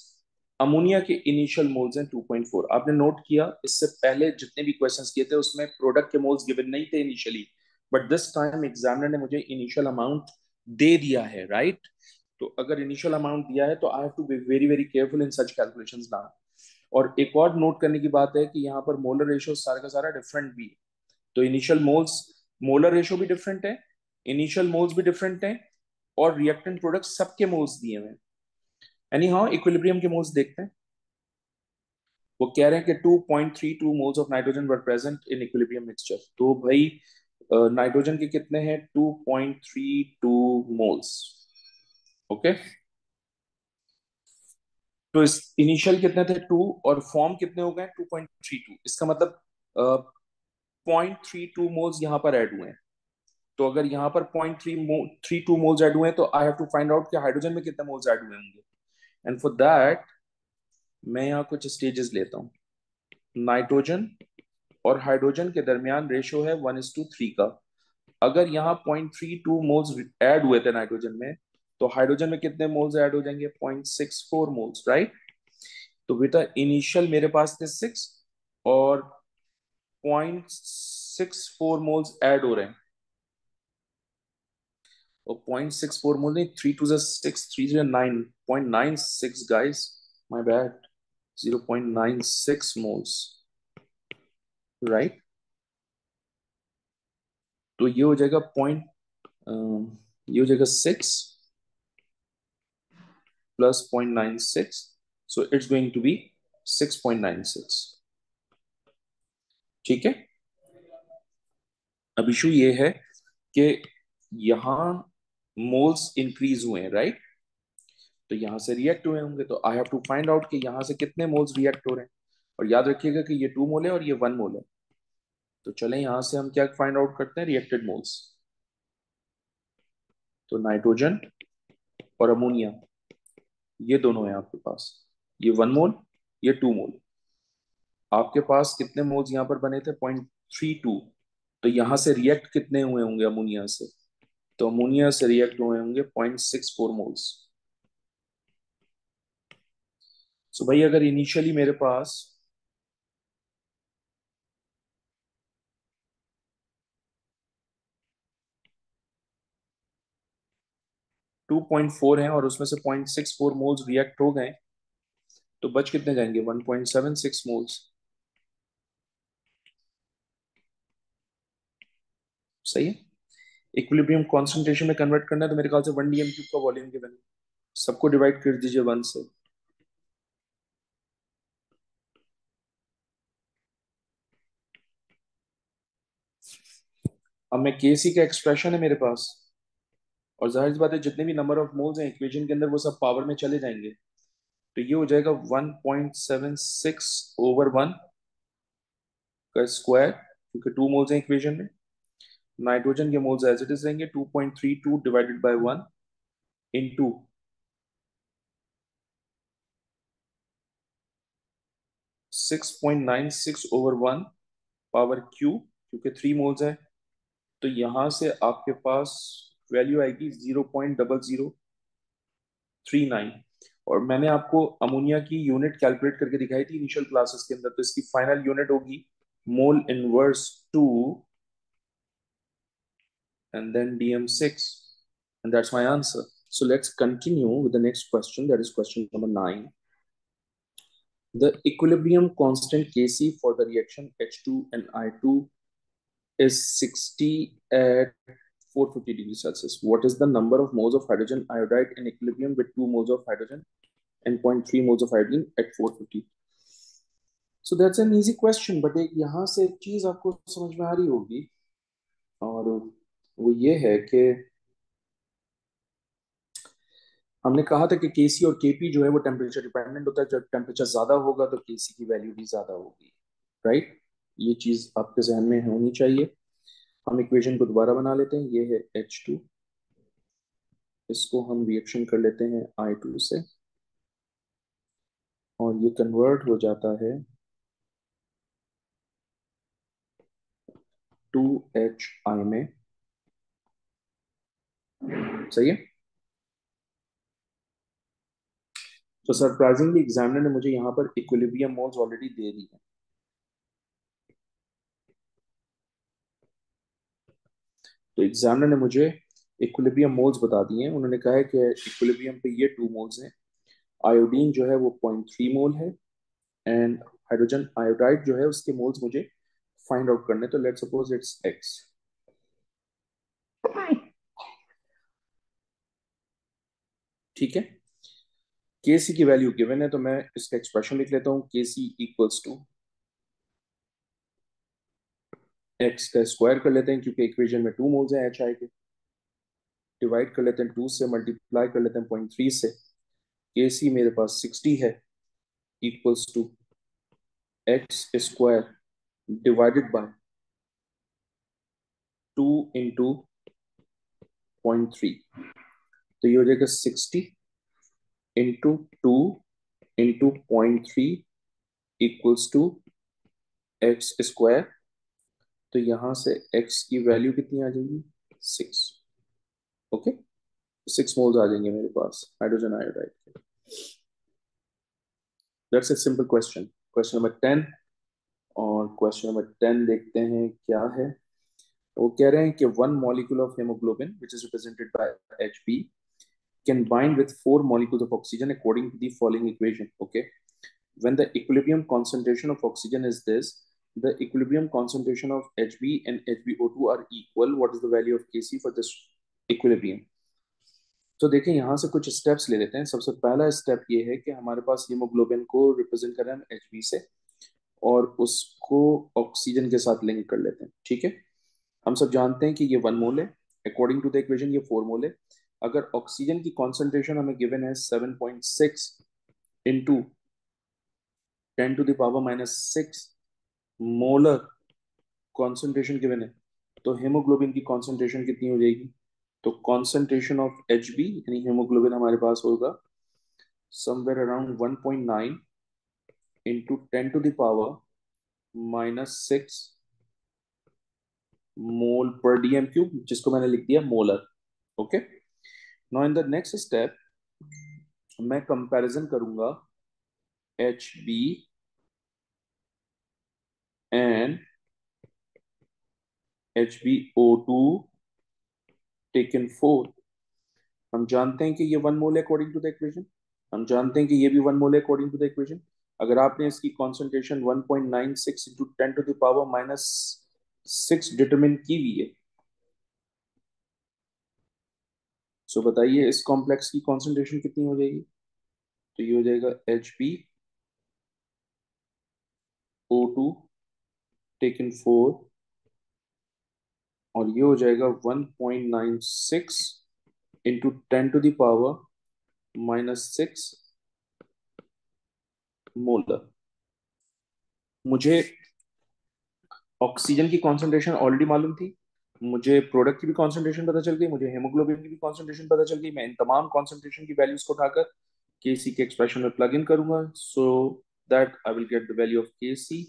अमोनिया के इनिशियल मोल्स हैं 2.4 आपने नोट किया, इससे पहले जितने भी क्वेश्चंस किए थे, उसमें प्रोडक्ट के मोल्स गिवन नहीं थे initially but this time examiner ने मुझे इनिशियल अमाउंट दे दिया है राइट right? तो अगर इनिशियल अमाउंट दिया है तो I have to be very very careful in such calculations now और एक और नोट करने की बात है कि यहाँ पर मोलर रेशियो सारा का सारा डिफरेंट भी है। तो इनिशियल मोल्स मोलर रेशियो भी डिफरेंट है इनिशियल मोल्स भी डिफरेंट है, और रिएक्टेंट प्रोडक्ट सबके मोल्स दिए हुए एनी हाउ इक्विलिब्रियम के मोल्स देखते हैं। वो कह रहे हैं कि 2.32 moles of nitrogen were present in equilibrium mixture तो भाई नाइट्रोजन के कितने हैं? 2.32 मोल्स। ओके? तो इस इनिशियल कितने थे? टू और फॉर्म कितने हो गए? 2.32 इसका मतलब पॉइंट थ्री टू मोल्स यहाँ पर ऐड हुए हैं। तो अगर यहाँ पर point three three two moles add हुए हैं तो I have to find out कि हाइड्रोजन में कितने मोल्स ऐड हुए होंगे। एंड फॉर दैट मैं यहाँ कुछ स्टेजेस लेता हूँ। नाइट्रोजन और हाइड्रोजन के दरमियान रेशियो है वन इज़ टू थ्री का। अगर यहाँ point three two moles add हुए थे नाइट्रोजन में तो हाइड्रोजन में कितने मोल्स ऐड हो जाएँगे? Point six four moles right तो बेटा इनिशियल मेरे पास थे सिक्स और point six four moles add हो रहे हैं। or 0.64 more than 3 to the 6 3 to the 9 0.96 guys, my bad 0.96 moles right? तो ये हो जाएगा पॉइंट ये हो जाएगा six plus point nine six so it's going to be six point nine six ठीक है? अब इशू ये है कि यहाँ मोल्स इंक्रीज हुए हैं राइट तो यहाँ से रिएक्ट हुए होंगे तो I have to find out कि यहाँ से कितने मोल्स रिएक्ट हो रहे हैं। और याद रखिएगा कि ये टू मोल है और ये वन मोल है। तो चलें यहाँ से हम क्या फाइंड आउट करते हैं? रिएक्टेड मोल्स तो नाइट्रोजन और अमोनिया ये दोनों है आपके पास। ये वन मोल ये टू मोल आपके पास कितने मोल्स यहाँ पर बने थे? पॉइंट थ्री टू तो यहाँ से रिएक्ट कितने हुए होंगे अमोनिया से? तो अमोनिया से रिएक्ट हुए होंगे point six four moles so भाई अगर इनिशियली मेरे पास टू पॉइंट फोर है और उसमें से point six four moles react हो गए तो बच कितने जाएँगे? One point seven six moles. सही है? इक्विलिब्रियम कॉन्सेंट्रेशन में कन्वर्ट करना है तो मेरे ख्याल से वन डी एम क्यूब का वॉल्यूम गिवन है। सबको डिवाइड कर दीजिए वन से। अब मैं के सी का एक्सप्रेशन है मेरे पास। और ज़ाहिर सी बात है, जितने भी नंबर ऑफ़ मोल्स हैं इक्वेशन के अंदर, वो सब पावर में चले जाएँगे। तो ये हो जाएगा 1.76 ओवर वन का स्क्वायर क्योंकि टू मोल्स हैं इक्वेशन में। नाइट्रोजन के मोल्स एज इट इज़ रहेंगे 2.32 divided by one into six point nine six over one power cube क्योंकि थ्री मोल्स है। तो यहाँ से आपके पास वैल्यू आएगी zero point double zero three nine और मैंने आपको अमोनिया की यूनिट कैलकुलेट करके दिखाई थी इनिशियल क्लासेस के अंदर तो इसकी फाइनल यूनिट होगी mole inverse two and then dm6 and that's my answer so let's continue with the next question that is question number 9 the equilibrium constant kc for the reaction h2 and i2 is 60 at 450 degrees celsius what is the number of moles of hydrogen iodide in equilibrium with 2 moles of hydrogen and 0.3 moles of hydrogen at 450 so that's an easy question but एक यहाँ से एक चीज़ आपको समझ में आ रही होगी और वो ये है कि हमने कहा था कि केसी और केपी जो है वो टेम्परेचर डिपेंडेंट होता है जब टेम्परेचर ज़्यादा होगा तो केसी की वैल्यू भी ज़्यादा होगी राइट ये चीज़ आपके जहन में होनी चाहिए हम इक्वेशन को दोबारा बना लेते हैं, ये है एच टू इसको हम रिएक्शन कर लेते हैं आई टू से। और ये कन्वर्ट हो जाता है टू एच आई में। सही है? तो सरप्राइजिंगली एग्जामिनर ने मुझे यहाँ पर इक्विलिब्रियम मोल्स ऑलरेडी दे दी है। तो एग्जामिनर ने मुझे इक्विलिब्रियम मोल्स बता दिए हैं। उन्होंने कहा है कि इक्विलिब्रियम पे ये टू मोल्स हैं। आयोडीन जो है वो पॉइंट थ्री मोल है एंड हाइड्रोजन आयोडाइड जो है उसके मोल्स मुझे फाइंड आउट करने तो लेट सपोज़ इट्स एक्स ठीक है? के सी की वैल्यू गिवन है तो मैं इसका एक्सप्रेशन लिख लेता हूँ। K C equals to X का स्क्वायर कर लेते हैं, क्योंकि इक्वेशन में टू मोल्स हैं एच आई के। डिवाइड कर लेते हैं टू से मल्टीप्लाई कर लेते हैं पॉइंट थ्री से। के सी मेरे पास सिक्सटी है equals to X square divided by two into point three तो ये हो जाएगा sixty into two into point three equals to X square तो यहाँ से एक्स की वैल्यू कितनी आ जाएगी? सिक्स ओके सिक्स मोल्स आ जाएँगे मेरे पास हाइड्रोजन आयोडाइड के। That's a simple question question number ten और क्वेश्चन नंबर टेन देखते हैं क्या है। वो कह रहे हैं कि one molecule of hemoglobin which is represented by H P can bind with four molecules of oxygen according to the following equation. Okay. When the equilibrium concentration of oxygen is this, the equilibrium concentration of Hb and HbO2 are equal. What is the value of Kc for this equilibrium? तो देखें, यहाँ से कुछ steps ले लेते हैं सबसे पहला स्टेप ये है कि हमारे पास हीमोग्लोबिन को रिप्रेजेंट कर रहे हैं एच से, और उसको ऑक्सीजन के साथ लिंक कर लेते हैं, ठीक है हम सब जानते हैं कि ये वन मोल है अकॉर्डिंग टू द इक्वेशन ये फोर मोल है अगर ऑक्सीजन की कॉन्सेंट्रेशन हमें गिवन है 7.6 point six into ten to the power minus six molar concentration given है तो हेमोग्लोबिन की कॉन्सेंट्रेशन कितनी हो जाएगी तो कॉन्सेंट्रेशन ऑफ़ एच बी यानी हेमोग्लोबिन हमारे पास होगा somewhere around 1.9 point nine into ten to the power minus six mole per DM cube जिसको मैंने लिख दिया molar okay? Now in the next step मैं कंपैरिजन करूँगा H B B O two taken हम जानते हैं कि ये one mole according to the equation हम जानते हैं कि ये भी one mole according to the equation अगर आपने इसकी concentration 1.96 point nine six into ten to the power minus six determine की हुई है सो बताइए इस कॉम्प्लेक्स की कॉन्सेंट्रेशन कितनी हो जाएगी? तो ये हो जाएगा H P O two taken four और ये हो जाएगा 1.96 point nine six into ten to the power minus six molar मुझे ऑक्सीजन की कॉन्सेंट्रेशन ऑलरेडी मालूम थी, मुझे प्रोडक्ट की भी कॉन्सेंट्रेशन पता चल गई, मुझे हेमोग्लोबिन की भी कॉन्सेंट्रेशन पता चल गई, मैं इन तमाम कॉन्सेंट्रेशन की वैल्यूज़ को उठाकर के सी के एक्सप्रेशन में प्लग इन करूँगा so that I will get the value of K C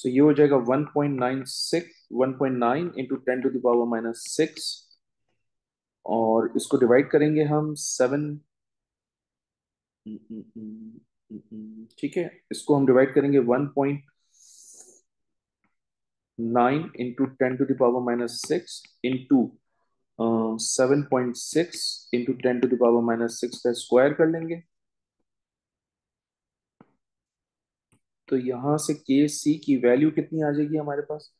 so ये हो जाएगा 1.96 1.9 into ten to the power minus six और इसको डिवाइड करेंगे हम सेवन ठीक है? इसको हम डिवाइड करेंगे one point nine into ten to the power minus six into seven point six into ten to the power minus six का स्क्वायर कर लेंगे। तो यहाँ से के सी की वैल्यू कितनी आ जाएगी हमारे पास?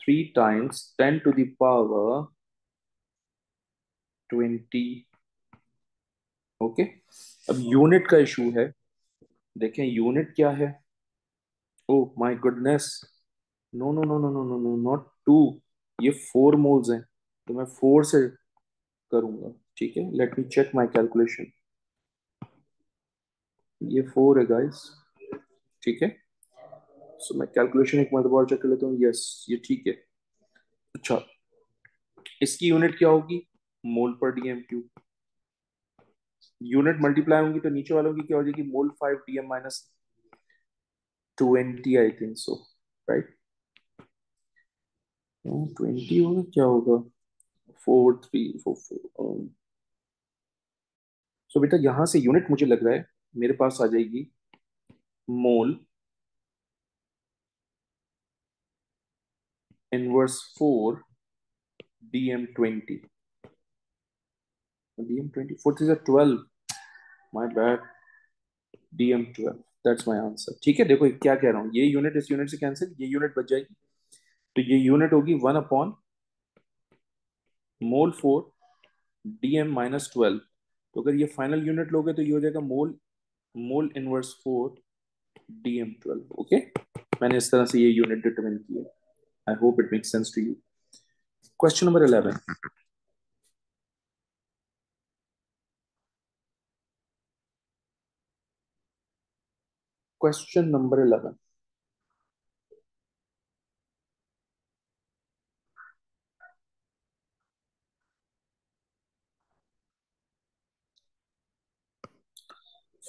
Three times ten to the power twenty okay अब यूनिट का इशू है। देखें यूनिट क्या है? ओ my goodness no no no no no no no not two ये फोर मोल्स हैं। तो मैं फोर से करूँगा। ठीक है? Let me check my calculation ये फोर है गाइस ठीक है? सो मैं कैलकुलेशन एक मरतबा चेक कर लेता हूँ। यस ये ठीक है। अच्छा इसकी यूनिट क्या होगी? मोल पर डीएम क्यूब यूनिट मल्टीप्लाई होंगी तो नीचे वालों की क्या हो जाएगी? Mole five D M minus twenty I think so right twenty होगा, क्या होगा? Four three four four so बेटा, यहाँ से यूनिट मुझे लग रहा है, मेरे पास आ जाएगी inverse four D M twenty DM24 is a 12 my bad DM12 that's my answer ठीक है, देखो क्या कह रहा हूँ। ये यूनिट इस यूनिट से कैंसिल ये यूनिट बच जाएगी। तो ये यूनिट होगी one upon mole four D M minus twelve तो अगर ये फाइनल यूनिट लोगे तो ये हो जाएगा mole mole inverse four D M twelve okay मैंने इस तरह से ये यूनिट डिटरमिन किया। I hope it makes sense to you question number eleven Question number 11.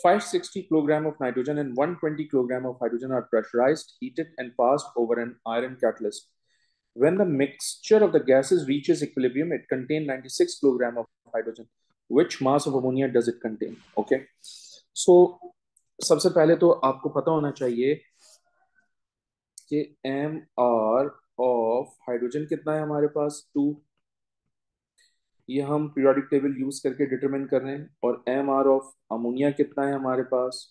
Five sixty kilogram of nitrogen and one twenty kilogram of hydrogen are pressurized, heated, and passed over an iron catalyst. When the mixture of the gases reaches equilibrium, it contains 96 kilogram of hydrogen. Which mass of ammonia does it contain? Okay. So सबसे पहले तो आपको पता होना चाहिए कि M R of hydrogen कितना है हमारे पास टू ये हम पीरियोडिक टेबल यूज़ करके डिटरमिन कर रहे हैं और एम आर ऑफ़ अमोनिया कितना है हमारे पास?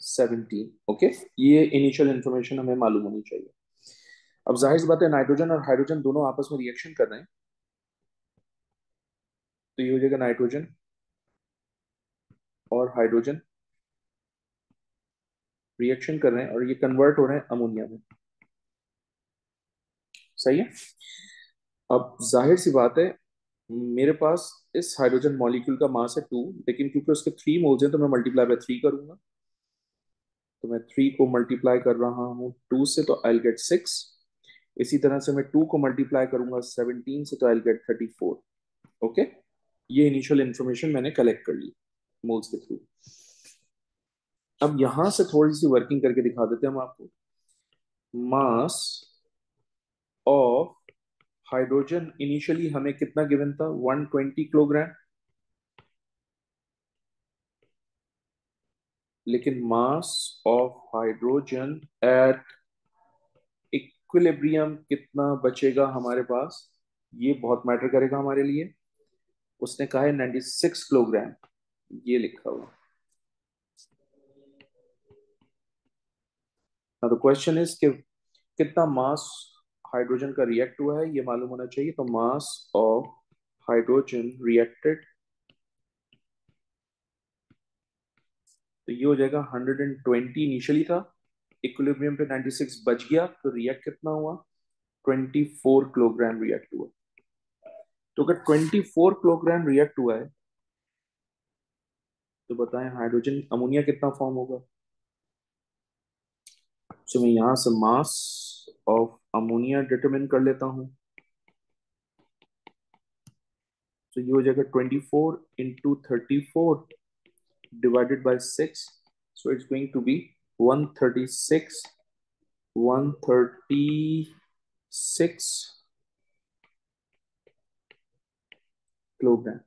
सेवनटीन ओके ये इनिशियल इंफॉर्मेशन हमें मालूम होनी चाहिए। अब ज़ाहिर सी बात है नाइट्रोजन और हाइड्रोजन दोनों आपस में रिएक्शन कर रहे हैं। तो ये हो जाएगा नाइट्रोजन और हाइड्रोजन रिएक्शन कर रहे हैं और ये कन्वर्ट हो रहे हैं अमोनिया में। सही है? अब ज़ाहिर सी बात है मेरे पास इस हाइड्रोजन मॉलिक्यूल का मास है टू लेकिन क्योंकि उसके थ्री मोल्स हैं तो मैं मल्टीप्लाई बाय थ्री करूँगा। तो मैं थ्री को मल्टीप्लाई कर रहा हूँ टू से तो आई गेट सिक्स इसी तरह से मैं टू को मल्टीप्लाई करूँगा सेवनटीन से तो I get thirty four okay ये इनिशियल इंफॉर्मेशन मैंने कलेक्ट कर ली मोल्स के थ्रू अब यहाँ से थोड़ी सी वर्किंग करके दिखा देते हैं हम आपको। मास ऑफ़ हाइड्रोजन इनिशियली हमें कितना गिवन था? 120 किलोग्राम लेकिन mass of hydrogen at equilibrium कितना बचेगा हमारे पास? ये बहुत मैटर करेगा हमारे लिए। उसने कहा है 96 किलोग्राम ये लिखा हुआ। The question is कि कितना मास हाइड्रोजन का रिएक्ट हुआ है, ये मालूम होना चाहिए। तो मास ऑफ़ हाइड्रोजन रिएक्टेड तो ये हो जाएगा 120 इनिशियली था। इक्विलिब्रियम पे 96 बच गया तो रिएक्ट कितना हुआ? 24 किलोग्राम रिएक्ट हुआ। तो अगर 24 किलोग्राम रिएक्ट हुआ है तो बताएँ हाइड्रोजन अमोनिया कितना फॉर्म होगा? तो मैं यहाँ से मास ऑफ़ अमोनिया डिटरमिन कर लेता हूँ। तो ये हो जाएगा 24 into thirty four divided by six so it's going to be 136 136 kilogram.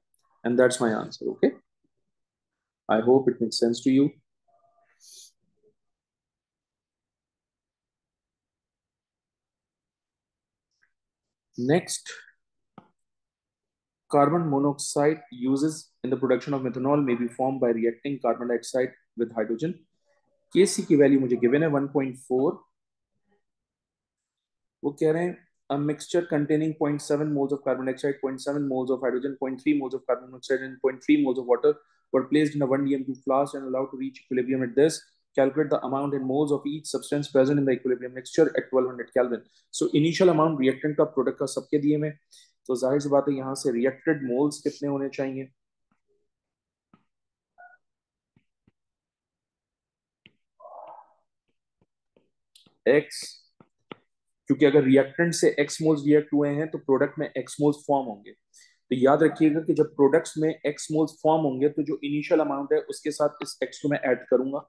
And that's my answer, okay? I hope it makes sense to you. Next carbon monoxide uses in the production of methanol may be formed by reacting carbon dioxide with hydrogen kc की value मुझे given है 1.4 वो कह रहे हैं a mixture containing 0.7 moles of carbon dioxide, 0.7 moles of hydrogen, 0.3 moles of carbon monoxide, and 0.3 moles of water were placed in a 1dm2 flask and allowed to reach equilibrium at this. Calculate the amount in moles of each substance present in the equilibrium mixture at 1200 Kelvin. So, initial amount reactant का product का सबके दिए में तो ज़ाहिर सी बात है, यहाँ से reacted moles कितने होने चाहिए? X, क्योंकि अगर रिएक्टेंट से एक्स मोल्स रिएक्ट हुए हैं तो प्रोडक्ट में एक्स मोल्स फॉर्म होंगे। तो याद रखिएगा कि जब प्रोडक्ट्स में एक्स मोल्स फॉर्म होंगे तो जो इनिशियल अमाउंट है, उसके साथ इस एक्स को मैं ऐड करूँगा।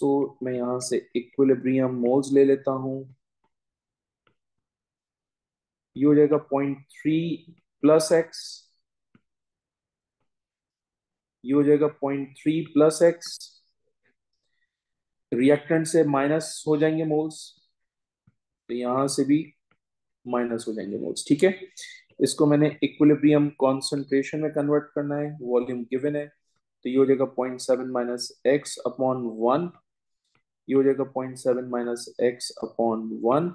तो मैं यहाँ से इक्विलिब्रियम मोल्स ले लेता हूँ। ये हो जाएगा पॉइंट थ्री प्लस एक्स ये हो जाएगा point three plus x reactant से माइनस हो जाएँगे मोल्स तो यहाँ से भी माइनस हो जाएँगे मोल्स ठीक है? इसको मैंने इक्विलिब्रियम कॉन्सेंट्रेशन में कन्वर्ट करना है वॉल्यूम गिवन है। तो ये हो जाएगा point seven minus x upon one. ये हो जाएगा point seven minus x upon one.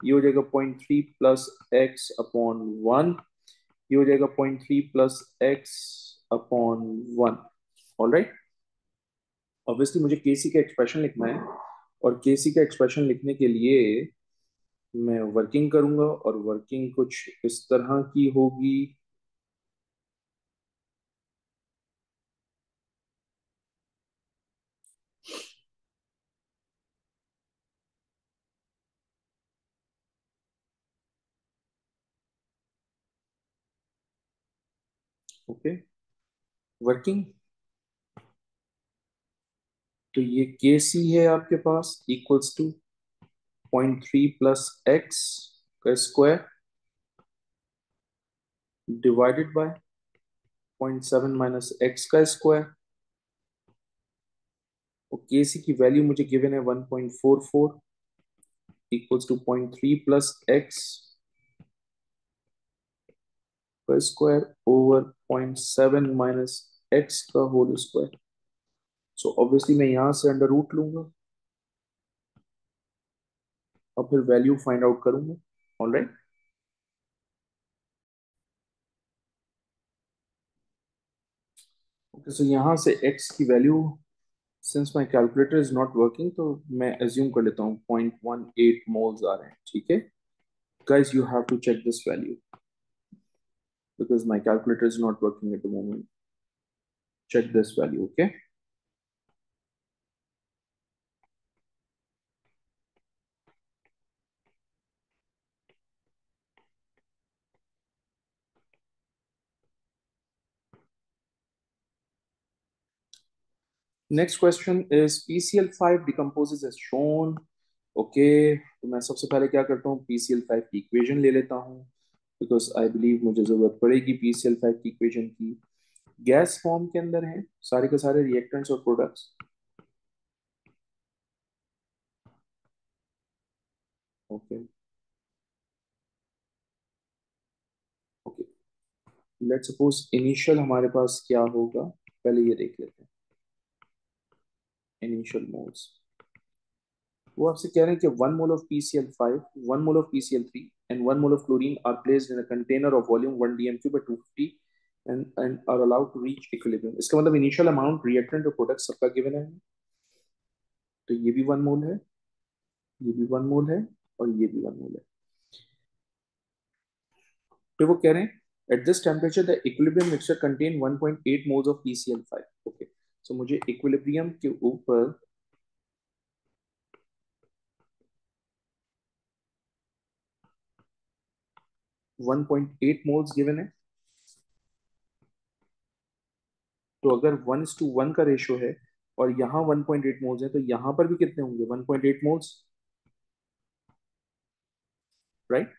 ये हो जाएगा point three plus x upon one. ये हो जाएगा point three plus x upon one. All right obviously मुझे केसी का एक्सप्रेशन लिखना है और केसी का एक्सप्रेशन लिखने के लिए मैं वर्किंग करूँगा और वर्किंग कुछ इस तरह की होगी ओके वर्किंग तो ये के सी है आपके पास equals to point three plus x का square divided by point seven minus x का स्क्वायर और के सी की वैल्यू मुझे गिवन है one point four four equals to point three plus x का square over point seven minus x का whole square so obviously मैं यहाँ से अंडर रूट लूँगा। और फिर वैल्यू फाइंड आउट करूँगा। ऑल राइट ओके सो यहाँ से x की value since my calculator is not working तो मैं एज्यूम कर लेता हूँ पॉइंट वन एट मोल्स आ रहे हैं, ठीक है? Guys, you have to check this value, because my calculator is not working at the moment. Check this value, okay? Next question is PCl5 decomposes as shown. Okay तो मैं सबसे पहले क्या करता हूँ? PCl5 की इक्वेशन ले लेता हूँ बिकॉज़ आई बिलीव मुझे ज़रूरत पड़ेगी PCl5 की इक्वेशन की। गैस फॉर्म के अंदर है सारे के सारे रिएक्टेंट्स और products okay okay let suppose initial हमारे पास क्या होगा? पहले ये देख लेते हैं। इनिशियल मोल्स वो आपसे कह रहे हैं कि one mole of PCL five one mole of PCl3 and one mole of chlorine are placed in a container of volume 1 dm3 by 250 and, and are allowed to reach equilibrium. इसका मतलब initial amount reactant और product सबका given है तो ये भी one mole है ये भी वन मोल है और ये भी वन मोल है तो वो कह रहे हैं at this temperature the equilibrium mixture contain 1.8 moles of PCl5 okay so मुझे इक्विलिब्रियम के ऊपर one point eight moles given है तो अगर वन इज़ टू वन का रेशियो है और यहाँ 1.8 मोल्स है तो यहाँ पर भी कितने होंगे? 1.8 मोल्स राइट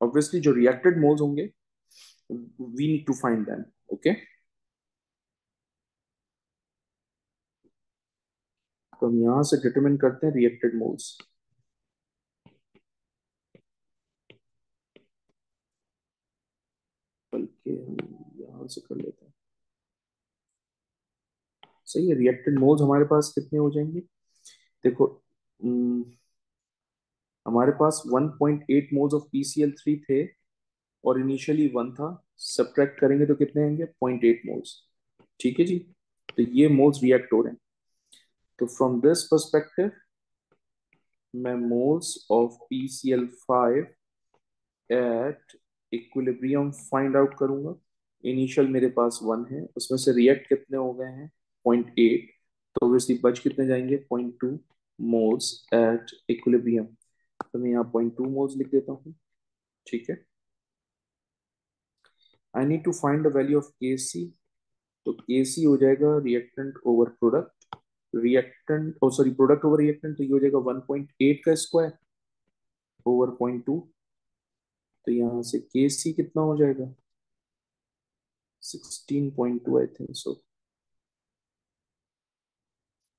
ऑब्वियसली जो रिएक्टेड मोल्स होंगे we need to find them okay तो हम यहाँ से डिटरमिन करते हैं रिएक्टेड मोल्स बल्कि हम यहाँ से कर लेते हैं। सही है रिएक्टेड मोल्स हमारे पास कितने हो जाएँगे? देखो हमारे पास 1.8 मोल्स ऑफ़ PCl3 थे और इनिशियली वन था। सब्ट्रैक्ट करेंगे तो कितने आएँगे? 0.8 मोल्स ठीक है जी? तो ये मोल्स रिएक्ट हो रहे हैं। तो फ्रॉम दिस परस्पेक्टिव मैं moles of PCl5 at equilibrium find out करूँगा। इनिशियल मेरे पास वन है। उसमें से रिएक्ट कितने हो गए हैं? पॉइंट एट तो ऑब्वियसली बच कितने जाएँगे? Point two moles at equilibrium तो मैं यहाँ पॉइंट टू मोल्स लिख देता हूँ। ठीक है? I need to find the value of K C तो के सी हो जाएगा reactant over product reactant sorry product over reactant तो ये हो जाएगा 1.8 का स्क्वायर ओवर पॉइंट टू तो यहाँ से के सी कितना हो जाएगा? 16.2 आई थिंक सो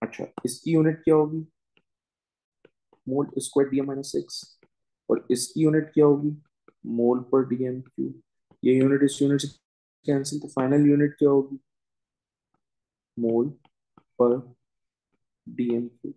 अच्छा इसकी यूनिट क्या होगी? Mole square DM minus six और इसकी यूनिट क्या होगी? मोल पर डीएम क्यू ये यूनिट इस यूनिट से कैंसिल तो फाइनल यूनिट क्या होगी? मोल पर डीएम क्यू